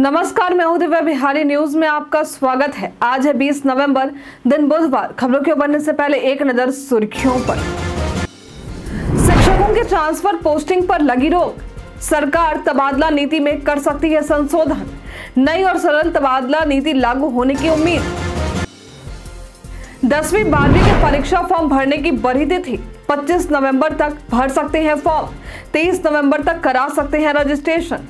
नमस्कार, मैं हूँ दिव्या बिहारी। न्यूज़ में आपका स्वागत है। आज है 20 नवंबर, दिन बुधवार। खबरों के बनने से पहले एक नज़र सुर्खियों पर। शिक्षकों के ट्रांसफ़र पोस्टिंग पर लगी रोक। सरकार तबादला नीति में कर सकती है संशोधन। नई और सरल तबादला नीति लागू होने की उम्मीद। दसवीं बारहवीं के परीक्षा फॉर्म भरने की बढ़ी तिथि। 25 नवंबर तक भर सकते हैं फॉर्म। 23 नवंबर तक करा सकते हैं रजिस्ट्रेशन।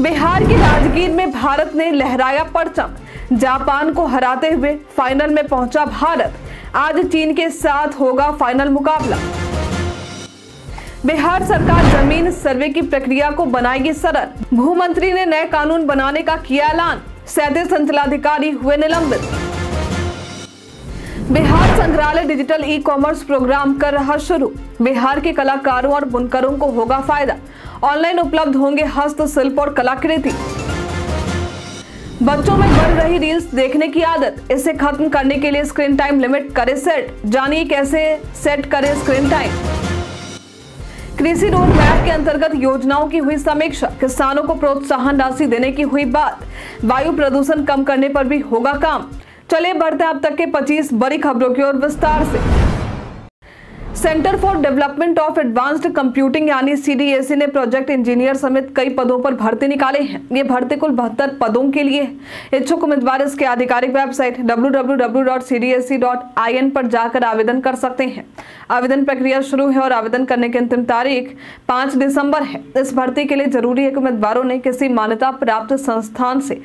बिहार की राजगीर में भारत ने लहराया परचम। जापान को हराते हुए फाइनल में पहुँचा भारत। आज चीन के साथ होगा फाइनल मुकाबला। बिहार सरकार ज़मीन सर्वे की प्रक्रिया को बनाएगी सरल। भू मंत्री ने नए कानून बनाने का किया ऐलान। सैंतीस अंचलाधिकारी हुए निलंबित। बिहार संग्रहालय डिजिटल ई कॉमर्स प्रोग्राम कर रहा शुरू। बिहार के कलाकारों और बुनकरों को होगा फ़ायदा। ऑनलाइन उपलब्ध होंगे हस्तशिल्प और कलाकृति। बच्चों में बढ़ रही रील्स देखने की आदत, इसे खत्म करने के लिए स्क्रीन टाइम लिमिट करे सेट। जानिए कैसे सेट करें स्क्रीन टाइम। कृषि रोड मैप के अंतर्गत योजनाओं की हुई समीक्षा, किसानों को प्रोत्साहन राशि देने की हुई बात। वायु प्रदूषण कम करने पर भी होगा काम। चले बढ़ते अब तक के 25 बड़ी खबरों की ओर विस्तार से। Centre for development of advanced computing यानी सीडीएसई ने प्रोजेक्ट इंजीनियर समेत कई पदों पर भर्ती निकाले हैं। ये भर्ती कुल बहत्तर पदों के लिए इच्छुक उम्मीदवार इसके आधिकारिक वेबसाइट डब्ल्यू पर जाकर आवेदन कर सकते हैं। आवेदन प्रक्रिया शुरू है और आवेदन करने की अंतिम तारीख पाँच दिसंबर है। इस भर्ती के लिए ज़रूरी है कि उम्मीदवारों ने किसी मान्यता प्राप्त संस्थान से,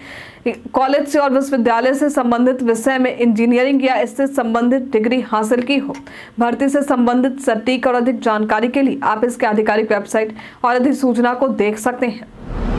कॉलेज से और विश्वविद्यालय से संबंधित विषय में इंजीनियरिंग या इससे संबंधित डिग्री हासिल की हो। भर्ती से संबंधित सटीक और अधिक जानकारी के लिए आप इसके आधिकारिक वेबसाइट और अधिसूचना को देख सकते हैं।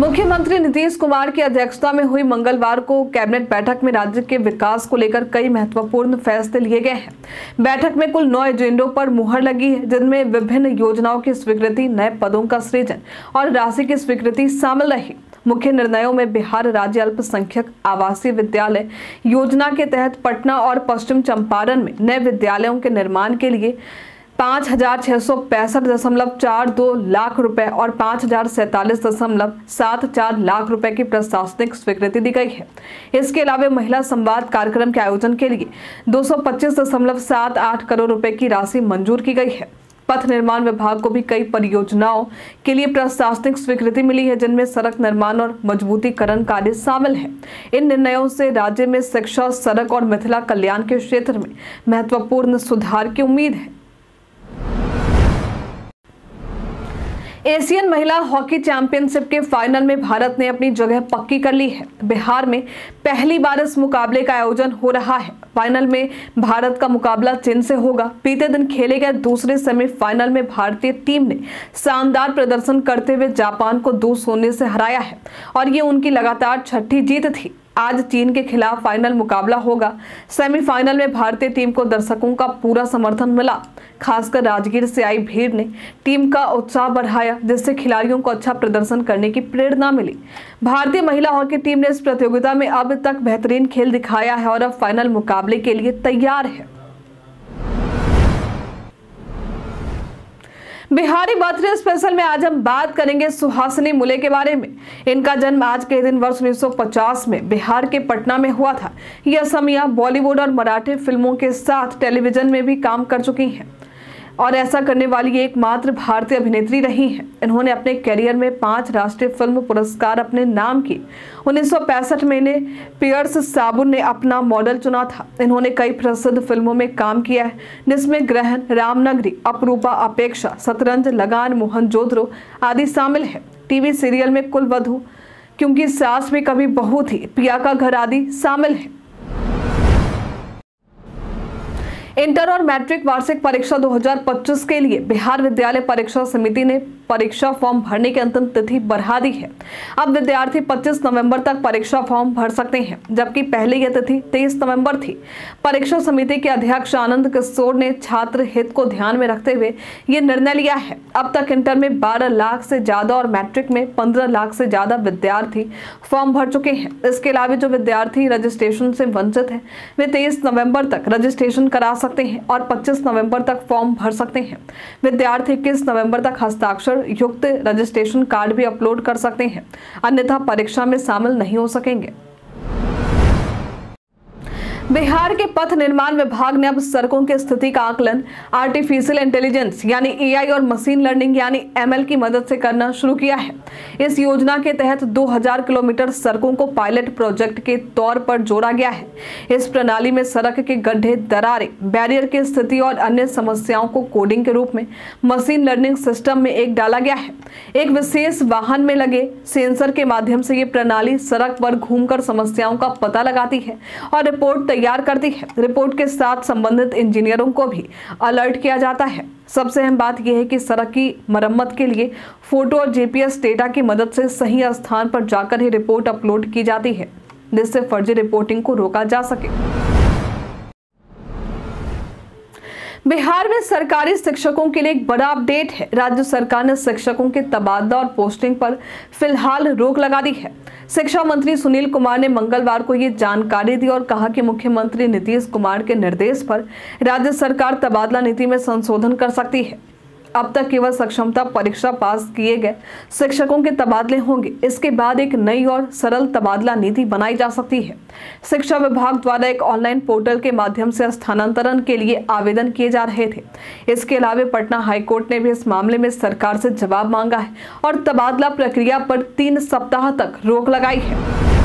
मुख्यमंत्री नीतीश कुमार की अध्यक्षता में हुई मंगलवार को कैबिनेट बैठक में राज्य के विकास को लेकर कई महत्वपूर्ण फैसले लिए गए हैं। बैठक में कुल नौ एजेंडों पर मुहर लगी है, जिनमें विभिन्न योजनाओं की स्वीकृति, नए पदों का सृजन और राशि की स्वीकृति शामिल रही। मुख्य निर्णयों में बिहार राज्य अल्पसंख्यक आवासीय विद्यालय योजना के तहत पटना और पश्चिम चंपारण में नए विद्यालयों के निर्माण के लिए पाँच हज़ार छः सौ पैंसठ दशमलव चार दो लाख रुपए और पाँच हज़ार सैंतालीस दशमलव सात चार लाख रुपए की प्रशासनिक स्वीकृति दी गई है। इसके अलावा महिला संवाद कार्यक्रम के आयोजन के लिए दो सौ पच्चीस दशमलव सात आठ करोड़ रुपए की राशि मंजूर की गई है। पथ निर्माण विभाग को भी कई परियोजनाओं के लिए प्रशासनिक स्वीकृति मिली है, जिनमें सड़क निर्माण और मजबूतीकरण कार्य शामिल है। इन निर्णयों से राज्य में शिक्षा, सड़क और मिथिला कल्याण के क्षेत्र में महत्वपूर्ण सुधार की उम्मीद है। एशियन महिला हॉकी चैंपियनशिप के फाइनल में भारत ने अपनी जगह पक्की कर ली है। बिहार में पहली बार इस मुकाबले का आयोजन हो रहा है। फाइनल में भारत का मुकाबला चीन से होगा। बीते दिन खेले गए दूसरे सेमीफाइनल में भारतीय टीम ने शानदार प्रदर्शन करते हुए जापान को दो शून्य से हराया है और ये उनकी लगातार छठी जीत थी। आज चीन के खिलाफ फाइनल मुकाबला होगा। सेमीफाइनल में भारतीय टीम को दर्शकों का पूरा समर्थन मिला। खासकर राजगीर से आई भीड़ ने टीम का उत्साह बढ़ाया, जिससे खिलाड़ियों को अच्छा प्रदर्शन करने की प्रेरणा मिली। भारतीय महिला हॉकी टीम ने इस प्रतियोगिता में अब तक बेहतरीन खेल दिखाया है और अब फाइनल मुकाबले के लिए तैयार है। बिहारी बर्थडे स्पेशल में आज हम बात करेंगे सुहासिनी मुले के बारे में। इनका जन्म आज के दिन वर्ष 1950 में बिहार के पटना में हुआ था। यह समिया बॉलीवुड और मराठी फ़िल्मों के साथ टेलीविज़न में भी काम कर चुकी हैं। और ऐसा करने वाली एकमात्र भारतीय अभिनेत्री रही हैं। इन्होंने अपने करियर में पाँच राष्ट्रीय फ़िल्म पुरस्कार अपने नाम किए। उन्नीस सौ पैंसठ में इन्हें पियर्स साबुन ने अपना मॉडल चुना था। इन्होंने कई प्रसिद्ध फ़िल्मों में काम किया है, जिसमें ग्रहण, रामनगरी, अपरूपा, अपेक्षा, शतरंज, लगान, मोहन जोधरो आदि शामिल है। टीवी सीरियल में कुलवधु क्योंकि सास में कभी बहू थी, पिया का घर आदि शामिल है। इंटर और मैट्रिक वार्षिक परीक्षा 2025 के लिए बिहार विद्यालय परीक्षा समिति ने परीक्षा फॉर्म भरने की अंतिम तिथि बढ़ा दी है। अब विद्यार्थी 25 नवंबर तक परीक्षा फॉर्म भर सकते हैं, जबकि पहले यह तिथि 23 नवंबर थी। परीक्षा समिति के अध्यक्ष आनंद किशोर ने छात्र हित को ध्यान में रखते हुए ये निर्णय लिया है। अब तक इंटर में 12 लाख से ज़्यादा और मैट्रिक में 15 लाख से ज़्यादा विद्यार्थी फॉर्म भर चुके हैं। इसके अलावा जो विद्यार्थी रजिस्ट्रेशन से वंचित है, वे तेईस नवंबर तक रजिस्ट्रेशन करा सकते हैं और 25 नवंबर तक फॉर्म भर सकते हैं। विद्यार्थी इक्कीस नवंबर तक हस्ताक्षर युक्त रजिस्ट्रेशन कार्ड भी अपलोड कर सकते हैं। अन्यथा परीक्षा में शामिल नहीं हो सकेंगे। बिहार के पथ निर्माण विभाग ने अब सड़कों की स्थिति का आकलन आर्टिफिशियल इंटेलिजेंस यानी एआई और मशीन लर्निंग यानी एमएल की मदद से करना शुरू किया है। इस योजना के तहत 2000 किलोमीटर सड़कों को पायलट प्रोजेक्ट के तौर पर जोड़ा गया है। इस प्रणाली में सड़क के गड्ढे, दरारे बैरियर की स्थिति और अन्य समस्याओं को कोडिंग के रूप में मशीन लर्निंग सिस्टम में एक डाला गया है। एक विशेष वाहन में लगे सेंसर के माध्यम से ये प्रणाली सड़क पर घूमकर समस्याओं का पता लगाती है और रिपोर्ट तैयार करती है। रिपोर्ट के साथ संबंधित इंजीनियरों को भी अलर्ट किया जाता है। सबसे अहम बात यह है कि सड़क की मरम्मत के लिए फ़ोटो और जीपीएस डेटा की मदद से सही स्थान पर जाकर ही रिपोर्ट अपलोड की जाती है, जिससे फर्जी रिपोर्टिंग को रोका जा सके। बिहार में सरकारी शिक्षकों के लिए एक बड़ा अपडेट है। राज्य सरकार ने शिक्षकों के तबादला और पोस्टिंग पर फ़िलहाल रोक लगा दी है। शिक्षा मंत्री सुनील कुमार ने मंगलवार को ये जानकारी दी और कहा कि मुख्यमंत्री नीतीश कुमार के निर्देश पर राज्य सरकार तबादला नीति में संशोधन कर सकती है। अब तक केवल सक्षमता परीक्षा पास किए गए शिक्षकों के तबादले होंगे। इसके बाद एक नई और सरल तबादला नीति बनाई जा सकती है। शिक्षा विभाग द्वारा एक ऑनलाइन पोर्टल के माध्यम से स्थानांतरण के लिए आवेदन किए जा रहे थे। इसके अलावा पटना हाईकोर्ट ने भी इस मामले में सरकार से जवाब मांगा है और तबादला प्रक्रिया पर तीन सप्ताह तक रोक लगाई है।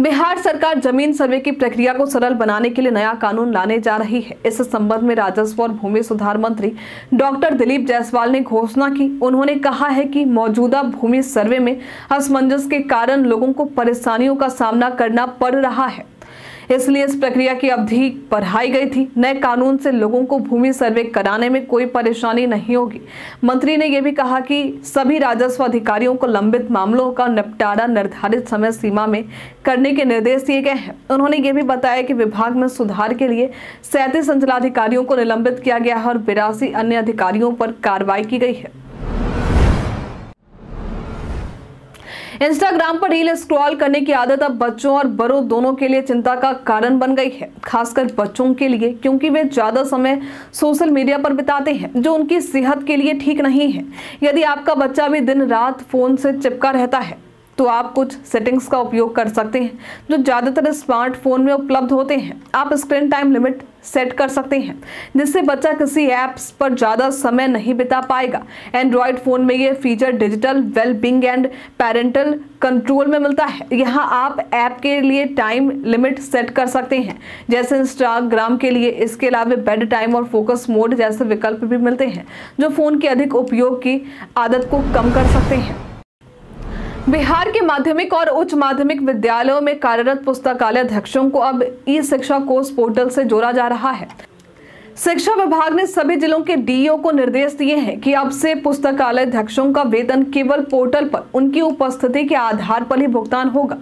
बिहार सरकार ज़मीन सर्वे की प्रक्रिया को सरल बनाने के लिए नया कानून लाने जा रही है। इस संबंध में राजस्व और भूमि सुधार मंत्री डॉक्टर दिलीप जायसवाल ने घोषणा की। उन्होंने कहा है कि मौजूदा भूमि सर्वे में असमंजस के कारण लोगों को परेशानियों का सामना करना पड़ रहा है। इसलिए इस प्रक्रिया की अवधि बढ़ाई गई थी। नए कानून से लोगों को भूमि सर्वे कराने में कोई परेशानी नहीं होगी। मंत्री ने यह भी कहा कि सभी राजस्व अधिकारियों को लंबित मामलों का निपटारा निर्धारित समय सीमा में करने के निर्देश दिए गए हैं। उन्होंने ये भी बताया कि विभाग में सुधार के लिए सैंतीस अंचलाधिकारियों को निलंबित किया गया है और बिरासी अन्य अधिकारियों पर कार्रवाई की गई है। इंस्टाग्राम पर रील स्क्रॉल करने की आदत अब बच्चों और बड़ों दोनों के लिए चिंता का कारण बन गई है। खासकर बच्चों के लिए, क्योंकि वे ज़्यादा समय सोशल मीडिया पर बिताते हैं, जो उनकी सेहत के लिए ठीक नहीं है। यदि आपका बच्चा भी दिन रात फ़ोन से चिपका रहता है तो आप कुछ सेटिंग्स का उपयोग कर सकते हैं, जो ज़्यादातर स्मार्टफ़ोन में उपलब्ध होते हैं। आप स्क्रीन टाइम लिमिट सेट कर सकते हैं, जिससे बच्चा किसी ऐप्स पर ज़्यादा समय नहीं बिता पाएगा। एंड्रॉयड फ़ोन में ये feature digital wellbeing and parental control में मिलता है। यहाँ आप ऐप के लिए टाइम लिमिट सेट कर सकते हैं, जैसे इंस्टाग्राम के लिए। इसके अलावा बेड टाइम और फोकस मोड जैसे विकल्प भी मिलते हैं, जो फ़ोन के अधिक उपयोग की आदत को कम कर सकते हैं। बिहार के माध्यमिक और उच्च माध्यमिक विद्यालयों में कार्यरत पुस्तकालय अध्यक्षों को अब ई शिक्षा कोर्स पोर्टल से जोड़ा जा रहा है। शिक्षा विभाग ने सभी जिलों के डीईओ को निर्देश दिए हैं कि अब से पुस्तकालय अध्यक्षों का वेतन केवल पोर्टल पर, उनकी उपस्थिति के आधार पर ही भुगतान होगा।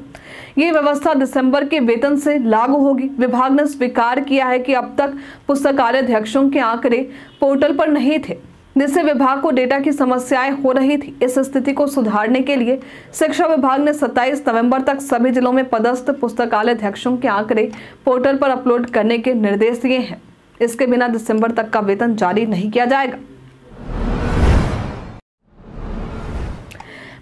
ये व्यवस्था दिसंबर के वेतन से लागू होगी। विभाग ने स्वीकार किया है कि अब तक पुस्तकालय अध्यक्षों के आंकड़े पोर्टल पर नहीं थे। जिससे विभाग को डेटा की समस्याएँ हो रही थी। इस स्थिति को सुधारने के लिए शिक्षा विभाग ने 27 नवंबर तक सभी जिलों में पदस्थ पुस्तकालय अध्यक्षों के आंकड़े पोर्टल पर अपलोड करने के निर्देश दिए हैं। इसके बिना दिसंबर तक का वेतन जारी नहीं किया जाएगा।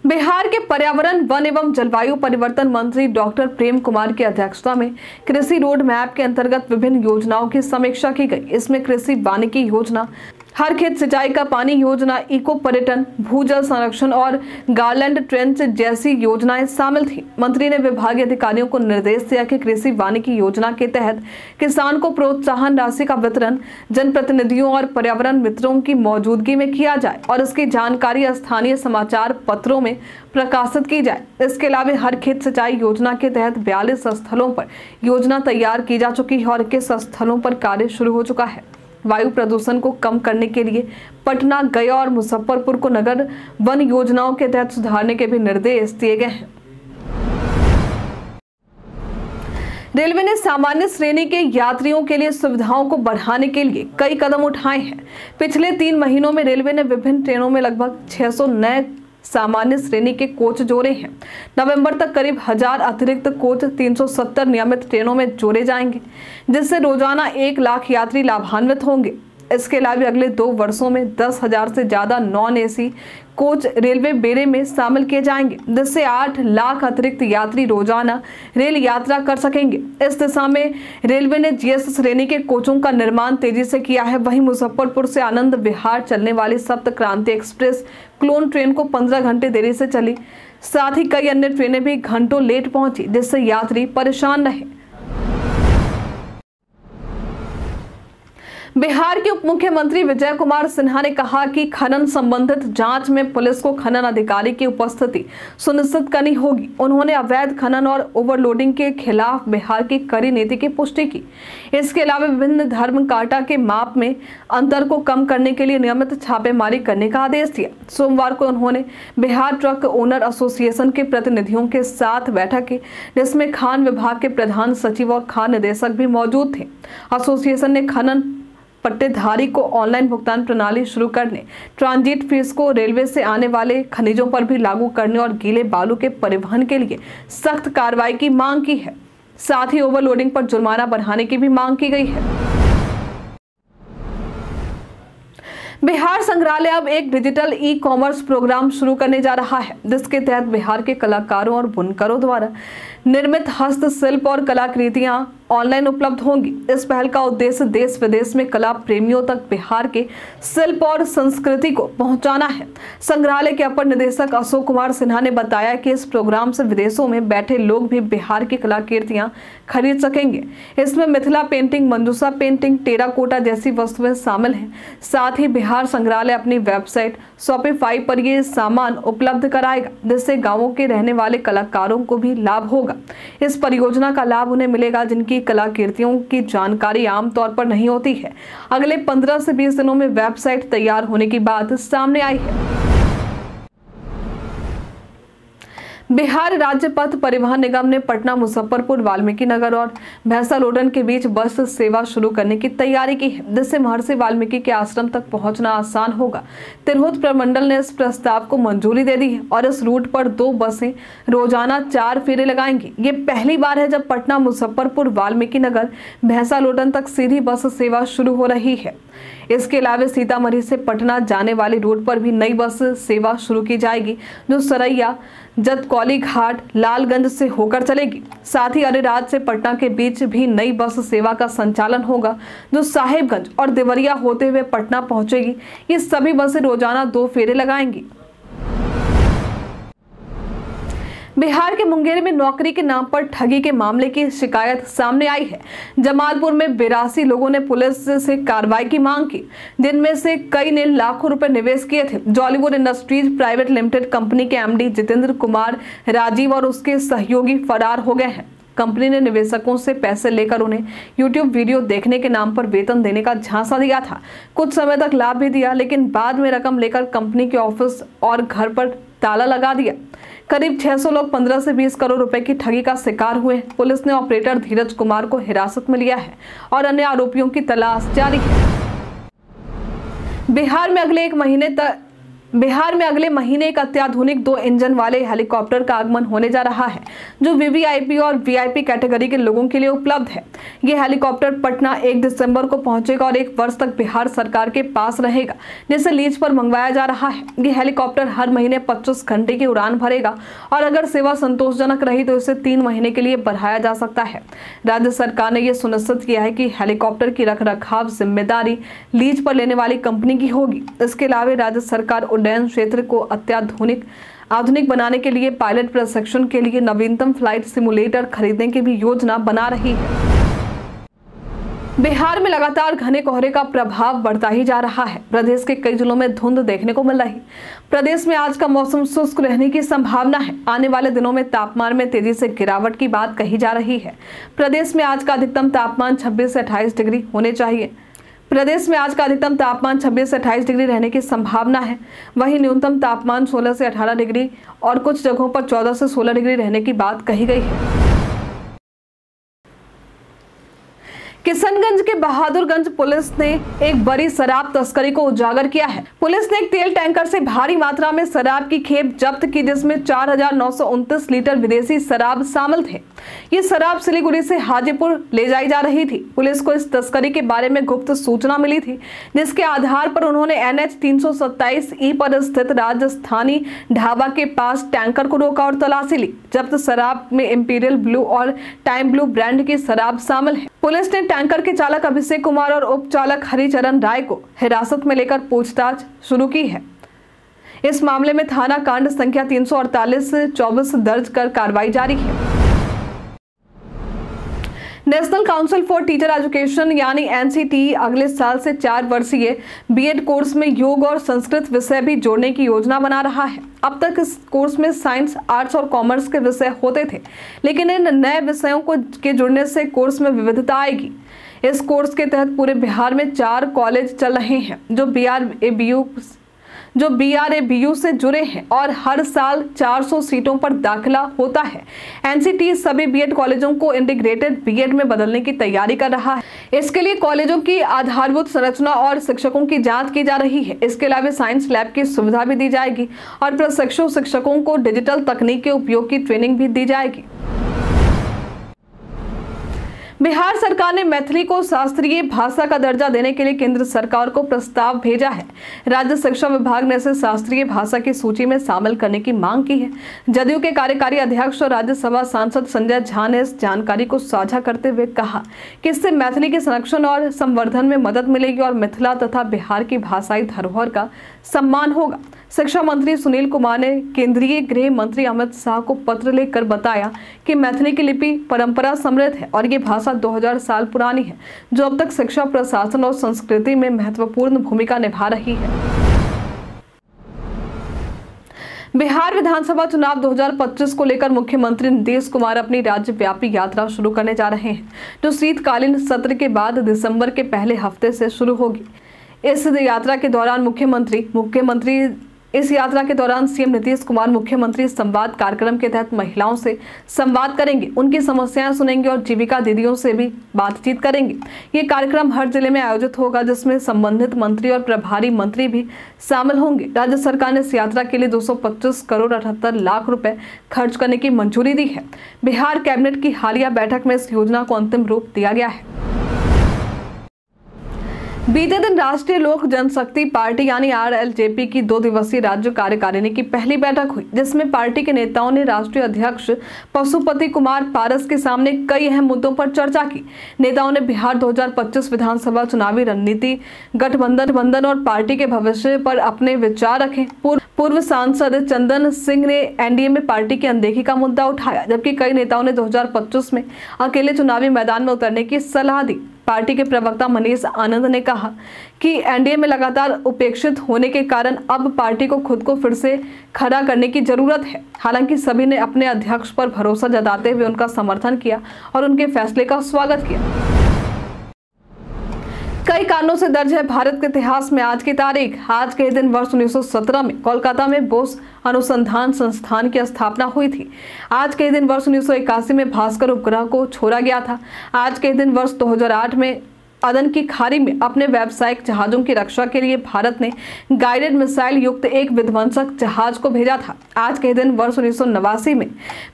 बिहार के पर्यावरण, वन एवं जलवायु परिवर्तन मंत्री डॉक्टर प्रेम कुमार की अध्यक्षता में कृषि रोड मैप के अंतर्गत विभिन्न योजनाओं की समीक्षा की गई। इसमें कृषि वानिकी योजना हर खेत सिंचाई का पानी योजना, इको पर्यटन, भूजल संरक्षण और गार्लैंड ट्रेंच जैसी योजनाएँ शामिल थी। मंत्री ने विभागीय अधिकारियों को निर्देश दिया कि कृषि वानिकी योजना के तहत किसान को प्रोत्साहन राशि का वितरण जनप्रतिनिधियों और पर्यावरण मित्रों की मौजूदगी में किया जाए और इसकी जानकारी स्थानीय समाचार पत्रों में प्रकाशित की जाए। इसके अलावा हर खेत सिंचाई योजना के तहत बयालीस स्थलों पर योजना तैयार की जा चुकी है और इक्कीस स्थलों पर कार्य शुरू हो चुका है। वायु प्रदूषण को कम करने के लिए पटना गया और मुजफ्फरपुर को नगर वन योजनाओं के तहत सुधारने के भी निर्देश दिए गए हैं। रेलवे ने सामान्य श्रेणी के यात्रियों के लिए सुविधाओं को बढ़ाने के लिए कई कदम उठाए हैं। पिछले तीन महीनों में रेलवे ने विभिन्न ट्रेनों में लगभग 600 नए सामान्य श्रेणी के कोच जोड़े हैं। नवंबर तक करीब हज़ार अतिरिक्त कोच 370 नियमित ट्रेनों में जोड़े जाएँगे, जिससे रोज़ाना एक लाख यात्री लाभान्वित होंगे। इसके अलावा अगले दो वर्षों में दस हज़ार से ज़्यादा नॉन एसी कोच रेलवे बेड़े में शामिल किए जाएँगे, जिससे आठ लाख अतिरिक्त यात्री रोज़ाना रेल यात्रा कर सकेंगे। इस दिशा में रेलवे ने जीएस श्रेणी के कोचों का निर्माण तेज़ी से किया है। वहीं मुजफ्फरपुर से आनंद विहार चलने वाली सप्त क्रांति एक्सप्रेस क्लोन ट्रेन को 15 घंटे देरी से चली। साथ ही कई अन्य ट्रेनें भी घंटों लेट पहुँची, जिससे यात्री परेशान रहे। बिहार के उप मुख्यमंत्री विजय कुमार सिन्हा ने कहा कि खनन संबंधित जाँच में पुलिस को खनन अधिकारी की उपस्थिति सुनिश्चित करनी होगी। उन्होंने अवैध खनन और ओवरलोडिंग के खिलाफ बिहार की कड़ी नीति की पुष्टि की। इसके अलावा विभिन्न धर्म काटा के माप में अंतर को कम करने के लिए नियमित छापेमारी करने का आदेश दिया। सोमवार को उन्होंने बिहार ट्रक ओनर एसोसिएशन के प्रतिनिधियों के साथ बैठक की, जिसमें खान विभाग के प्रधान सचिव और खान निदेशक भी मौजूद थे। एसोसिएशन ने खनन पट्टेधारी को ऑनलाइन भुगतान प्रणाली शुरू करने, ट्रांजिट फ़ीस को रेलवे से आने वाले खनिजों पर भी लागू करने और गीले बालू के परिवहन के लिए सख्त कार्रवाई की मांग की है। साथ ही ओवरलोडिंग पर जुर्माना बढ़ाने की भी मांग की गई है। बिहार संग्रहालय अब एक डिजिटल ई कॉमर्स प्रोग्राम शुरू करने जा रहा है, जिसके तहत बिहार के कलाकारों और बुनकरों द्वारा निर्मित हस्तशिल्प और कलाकृतियाँ ऑनलाइन उपलब्ध होंगी। इस पहल का उद्देश्य देश विदेश में कला प्रेमियों तक बिहार के शिल्प और संस्कृति को पहुंचाना है। संग्रहालय के अपर निदेशक अशोक कुमार सिन्हा ने बताया कि इस प्रोग्राम से विदेशों में बैठे लोग भी बिहार की कलाकृतियाँ खरीद सकेंगे। इसमें Mithila painting Manjusha painting, terracotta जैसी वस्तुएँ शामिल हैं। साथ ही बिहार संग्रहालय अपनी वेबसाइट शॉपिफाई पर ये सामान उपलब्ध कराएगा, जिससे गाँवों के रहने वाले कलाकारों को भी लाभ होगा। इस परियोजना का लाभ उन्हें मिलेगा, जिनकी कलाकृतियों की जानकारी आमतौर पर नहीं होती है। अगले 15 से 20 दिनों में वेबसाइट तैयार होने की बात सामने आई है। बिहार राज्य पथ परिवहन निगम ने पटना, मुजफ्फरपुर, वाल्मीकि नगर और भैंसा लोडन के बीच बस सेवा शुरू करने की तैयारी की है, जिससे महर्षि वाल्मीकि के आश्रम तक पहुँचना आसान होगा। तिरहुत प्रमंडल ने इस प्रस्ताव को मंजूरी दे दी है और इस रूट पर दो बसें रोज़ाना चार फेरे लगाएँगी। ये पहली बार है जब पटना, मुजफ्फरपुर, वाल्मीकि नगर, भैंसा लोडन तक सीधी बस सेवा शुरू हो रही है। इसके अलावा सीतामढ़ी से पटना जाने वाली रोड पर भी नई बस सेवा शुरू की जाएगी, जो सरैया, जतकौली घाट, लालगंज से होकर चलेगी। साथ ही अरेराज से पटना के बीच भी नई बस सेवा का संचालन होगा, जो साहेबगंज और देवरिया होते हुए पटना पहुंचेगी। ये सभी बसें रोज़ाना दो फेरे लगाएँगी। बिहार के मुंगेर में नौकरी के नाम पर ठगी के मामले की शिकायत सामने आई है। जमालपुर में बिरासी लोगों ने पुलिस से कार्रवाई की मांग की। जिनमें से कई ने लाखों रुपए निवेश किए थे। Jollywood industries private limited company के एमडी जितेंद्र कुमार राजीव और उसके सहयोगी फरार हो गए हैं। कंपनी ने निवेशकों से पैसे लेकर उन्हें यूट्यूब वीडियो देखने के नाम पर वेतन देने का झांसा दिया था। कुछ समय तक लाभ भी दिया, लेकिन बाद में रकम लेकर कंपनी के ऑफ़िस और घर पर ताला लगा दिया। करीब 600 लोग 15 से 20 करोड़ रुपए की ठगी का शिकार हुए। पुलिस ने ऑपरेटर धीरज कुमार को हिरासत में लिया है और अन्य आरोपियों की तलाश जारी है। बिहार में अगले एक महीने तक बिहार में अगले महीने एक अत्याधुनिक दो इंजन वाले हेलीकॉप्टर का आगमन होने जा रहा है, जो वीवीआईपी और वीआईपी कैटेगरी के लोगों के लिए उपलब्ध है। ये हेलीकॉप्टर पटना एक दिसंबर को पहुंचेगा और एक वर्ष तक बिहार सरकार के पास रहेगा, जिसे लीज पर मंगवाया जा रहा है। ये हेलीकॉप्टर हर महीने पच्चीस घंटे की उड़ान भरेगा और अगर सेवा संतोषजनक रही तो इसे तीन महीने के लिए बढ़ाया जा सकता है। राज्य सरकार ने यह सुनिश्चित किया है कि हेलीकॉप्टर की रख रखाव ज़िम्मेदारी लीज पर लेने वाली कंपनी की होगी। इसके अलावा राज्य सरकार उड्डयन क्षेत्र को अत्याधुनिक, आधुनिक बनाने के लिए, पायलट प्रशिक्षण के लिए नवीनतम फ़्लाइट सिमुलेटर खरीदने की भी योजना बना रही है। बिहार में लगातार घने कोहरे का प्रभाव बढ़ता ही जा रहा है। प्रदेश के कई जिलों में धुंध देखने को मिल रही। प्रदेश में आज का मौसम शुष्क रहने की संभावना है। आने वाले दिनों में तापमान में तेज़ी से गिरावट की बात कही जा रही है। प्रदेश में आज का अधिकतम तापमान 26 से 28 डिग्री होने चाहिए। प्रदेश में आज का अधिकतम तापमान 26 से 28 डिग्री रहने की संभावना है। वहीं न्यूनतम तापमान 16 से 18 डिग्री और कुछ जगहों पर 14 से 16 डिग्री रहने की बात कही गई है। किशनगंज के बहादुरगंज पुलिस ने एक बड़ी शराब तस्करी को उजागर किया है। पुलिस ने एक तेल टैंकर से भारी मात्रा में शराब की खेप जब्त की, जिसमें चार लीटर विदेशी शराब शामिल थे। ये शराब सिलीगुड़ी से हाजीपुर ले जाई जा रही थी। पुलिस को इस तस्करी के बारे में गुप्त सूचना मिली थी, जिसके आधार पर उन्होंने एन एच ई पर स्थित राजस्थानी ढाबा के पास टैंकर को रोका और तलाशी ली, जब्त शराब में इंपीरियल ब्लू और टाइम ब्लू ब्रांड की शराब शामिल है। पुलिस ने टैंकर के चालक अभिषेक कुमार और उप चालक हरिचरण राय को हिरासत में लेकर पूछताछ शुरू की है। इस मामले में थाना कांड संख्या तीन सौ दर्ज कर कार्रवाई जारी है। National council for teacher education, यानी एनसीटी, अगले साल से चार वर्षीय बीएड कोर्स में योग और संस्कृत विषय भी जोड़ने की योजना बना रहा है। अब तक इस कोर्स में साइंस, आर्ट्स और कॉमर्स के विषय होते थे, लेकिन इन नए विषयों को, के जुड़ने से कोर्स में विविधता आएगी। इस कोर्स के तहत पूरे बिहार में चार कॉलेज चल रहे हैं, जो B R A B U जो B R A B U से जुड़े हैं और हर साल 400 सीटों पर दाखिला होता है। एनसीटी सभी बीएड कॉलेजों को इंटीग्रेटेड बीएड में बदलने की तैयारी कर रहा है। इसके लिए कॉलेजों की आधारभूत संरचना और शिक्षकों की जाँच की जा रही है। इसके अलावा साइंस लैब की सुविधा भी दी जाएगी और प्रशिक्षु शिक्षकों को डिजिटल तकनीक के उपयोग की ट्रेनिंग भी दी जाएगी। बिहार सरकार ने मैथिली को शास्त्रीय भाषा का दर्जा देने के लिए केंद्र सरकार को प्रस्ताव भेजा है। राज्य शिक्षा विभाग ने इसे शास्त्रीय भाषा की सूची में शामिल करने की मांग की है। जदयू के कार्यकारी अध्यक्ष और राज्यसभा सांसद संजय झा ने इस जानकारी को साझा करते हुए कहा कि इससे मैथिली के संरक्षण और संवर्धन में मदद मिलेगी और मिथिला तथा बिहार की भाषाई धरोहर का सम्मान होगा। शिक्षा मंत्री सुनील कुमार ने केंद्रीय गृह मंत्री अमित शाह को पत्र लिखकर बताया कि मैथिली की लिपि परंपरा समृद्ध है और ये भाषा 2000 साल पुरानी है, जो अब तक शिक्षा, प्रशासन और संस्कृति में महत्वपूर्ण भूमिका निभा रही है। बिहार विधानसभा चुनाव 2025 को लेकर मुख्यमंत्री नीतीश कुमार अपनी राज्यव्यापी यात्रा शुरू करने जा रहे हैं, जो शीतकालीन सत्र के बाद दिसंबर के पहले हफ़्ते से शुरू होगी। इस यात्रा के दौरान मुख्यमंत्री मुख्यमंत्री इस यात्रा के दौरान सीएम नीतीश कुमार मुख्यमंत्री संवाद कार्यक्रम के तहत महिलाओं से संवाद करेंगे। उनकी समस्याएँ सुनेंगे और जीविका दीदियों से भी बातचीत करेंगे। ये कार्यक्रम हर ज़िले में आयोजित होगा, जिसमें संबंधित मंत्री और प्रभारी मंत्री भी शामिल होंगे। राज्य सरकार ने इस यात्रा के लिए दो सौ पच्चीस करोड़ अठहत्तर लाख रुपए खर्च करने की मंजूरी दी है। बिहार कैबिनेट की हालिया बैठक में इस योजना को अंतिम रूप दिया गया है। बीते दिन राष्ट्रीय लोक जनशक्ति पार्टी यानी आरएलजेपी की दो दिवसीय राज्य कार्यकारिणी की पहली बैठक हुई, जिसमें पार्टी के नेताओं ने राष्ट्रीय अध्यक्ष पशुपति कुमार पारस के सामने कई अहम मुद्दों पर चर्चा की। नेताओं ने बिहार 2025 विधानसभा चुनावी रणनीति, गठबंधन बंधन और पार्टी के भविष्य पर अपने विचार रखे। पूर्व सांसद चंदन सिंह ने एनडीए में पार्टी की अनदेखी का मुद्दा उठाया, जबकि कई नेताओं ने दो हज़ार पच्चीस में अकेले चुनावी मैदान में उतरने की सलाह दी। पार्टी के प्रवक्ता मनीष आनंद ने कहा कि एनडीए में लगातार उपेक्षित होने के कारण अब पार्टी को खुद को फिर से खड़ा करने की ज़रूरत है। हालाँकि सभी ने अपने अध्यक्ष पर भरोसा जताते हुए उनका समर्थन किया और उनके फैसले का स्वागत किया। कई कारणों से दर्ज है भारत के इतिहास में आज की तारीख। आज के दिन वर्ष 1917 में कोलकाता में बोस अनुसंधान संस्थान की स्थापना हुई थी। आज के दिन वर्ष 1981 में भास्कर उपग्रह को छोड़ा गया था। आज के दिन वर्ष 2008 में अदन की खाड़ी में अपने व्यावसायिक जहाजों की रक्षा के लिए भारत ने गाइडेड मिसाइल युक्त एक विध्वंसक जहाज़ को भेजा था। आज के दिन वर्ष उन्नीस सौ नवासी में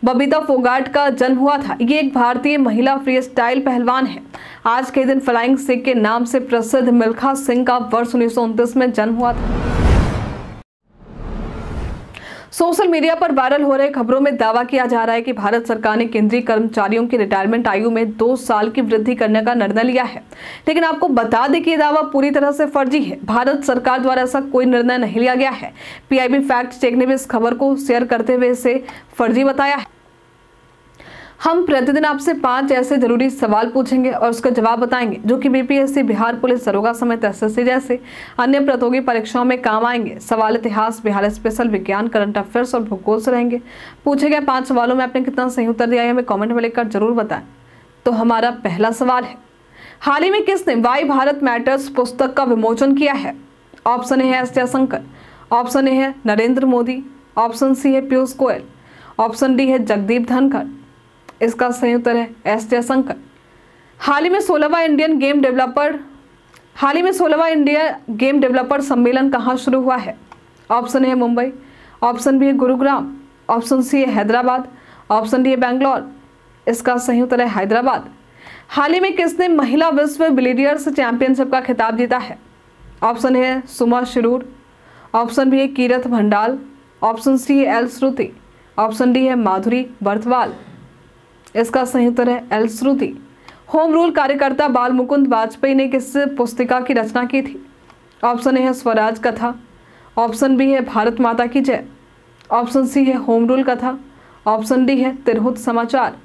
बबीता फोगाट का जन्म हुआ था। ये एक भारतीय महिला फ्री स्टाइल पहलवान है। आज के दिन फ्लाइंग सिख के नाम से प्रसिद्ध मिल्खा सिंह का वर्ष उन्नीस में जन्म हुआ था। सोशल मीडिया पर वायरल हो रहे खबरों में दावा किया जा रहा है कि भारत सरकार ने केंद्रीय कर्मचारियों की रिटायरमेंट आयु में दो साल की वृद्धि करने का निर्णय लिया है। लेकिन आपको बता दें कि यह दावा पूरी तरह से फर्जी है। भारत सरकार द्वारा ऐसा कोई निर्णय नहीं लिया गया है। पीआईबी फैक्ट चेक ने भी इस खबर को शेयर करते हुए इसे फर्जी बताया है। हम प्रतिदिन आपसे पाँच ऐसे ज़रूरी सवाल पूछेंगे और उसका जवाब बताएँगे, जो कि बीपीएससी बिहार पुलिस, दरोगा समेत एसएससी जैसे अन्य प्रतियोगी परीक्षाओं में काम आएँगे। सवाल इतिहास, बिहार स्पेशल विज्ञान, करंट अफेयर्स और भूगोल से रहेंगे। पूछे गए पाँच सवालों में आपने कितना सही उत्तर दिया है, हमें कॉमेंट में लिखकर ज़रूर बताएँ। तो हमारा पहला सवाल है, हाल ही में किसने वाई भारत मैटर्स पुस्तक का विमोचन किया है? ऑप्शन ए है एस जयशंकर, ऑप्शन ए है नरेंद्र मोदी, ऑप्शन सी है पीयूष गोयल, ऑप्शन डी है जगदीप धनखड़ इसका सही उत्तर है एस जयशंकर हाल ही में सोलहवा इंडियन गेम डेवलपर हाल ही में सोलहवा इंडिया गेम डेवलपर सम्मेलन कहाँ शुरू हुआ है? ऑप्शन है मुंबई, ऑप्शन बी है गुरुग्राम, ऑप्शन सी है हैदराबाद, ऑप्शन डी है बैंगलोर। इसका सही उत्तर है हैदराबाद। हाल ही में किसने महिला विश्व बिलीडियर्स चैंपियनशिप का खिताब जीता है? ऑप्शन है सुमा शिरूर, ऑप्शन बी है कीरत भंडाल, ऑप्शन सी है एल श्रुति, ऑप्शन डी है माधुरी बर्थवाल इसका सही उत्तर है एल श्रुति। होम रूल कार्यकर्ता बाल मुकुंद वाजपेयी ने किस पुस्तिका की रचना की थी? ऑप्शन ए है स्वराज कथा। ऑप्शन बी है भारत माता की जय। ऑप्शन सी है होम रूल कथा। ऑप्शन डी है तिरहुत समाचार।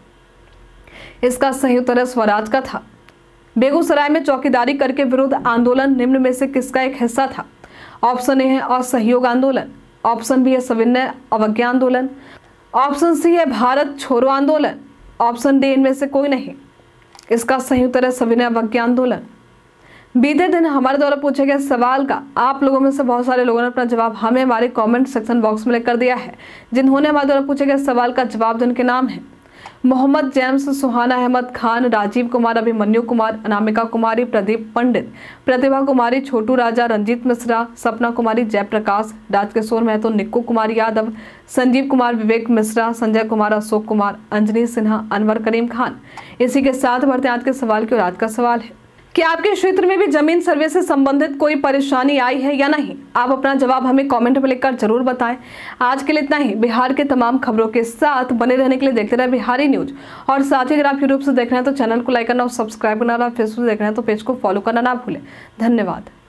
इसका सही उत्तर है स्वराज का था बेगूसराय में चौकीदारी करके विरुद्ध आंदोलन निम्न में से किसका एक हिस्सा था? ऑप्शन ए है असहयोग आंदोलन। ऑप्शन बी है सविनय अवज्ञा आंदोलन। ऑप्शन सी है भारत छोड़ो आंदोलन। ऑप्शन डी इनमें से कोई नहीं। इसका सही उत्तर है सविनय अवज्ञा आंदोलन। बीते दिन हमारे द्वारा पूछे गए सवाल का आप लोगों में से बहुत सारे लोगों ने अपना जवाब हमें हमारे कमेंट सेक्शन बॉक्स में लेकर दिया है। जिन्होंने हमारे द्वारा पूछे गए सवाल का जवाब जिनके नाम है। मोहम्मद जेम्स, सुहाना अहमद खान, राजीव कुमार, अभिमन्यु कुमार, अनामिका कुमारी, प्रदीप पंडित, प्रतिभा कुमारी, छोटू राजा, रंजीत मिश्रा, सपना कुमारी, जयप्रकाश, राजकिशोर महतो, निक्कू कुमार यादव, संजीव कुमार, विवेक मिश्रा, संजय कुमार, अशोक कुमार, अंजनी सिन्हा, अनवर करीम खान। इसी के साथ बढ़ते आज के सवाल की और आज का सवाल है कि आपके क्षेत्र में भी ज़मीन सर्वे से संबंधित कोई परेशानी आई है या नहीं? आप अपना जवाब हमें कमेंट में लिखकर ज़रूर बताएँ। आज के लिए इतना ही। बिहार के तमाम खबरों के साथ बने रहने के लिए देखते रहे बिहारी न्यूज़। और साथ ही अगर आप यूट्यूब से देख रहे हैं तो चैनल को लाइक करना और सब्सक्राइब करना फेसबुक देख रहे हैं तो पेज को फॉलो करना ना भूलें। धन्यवाद।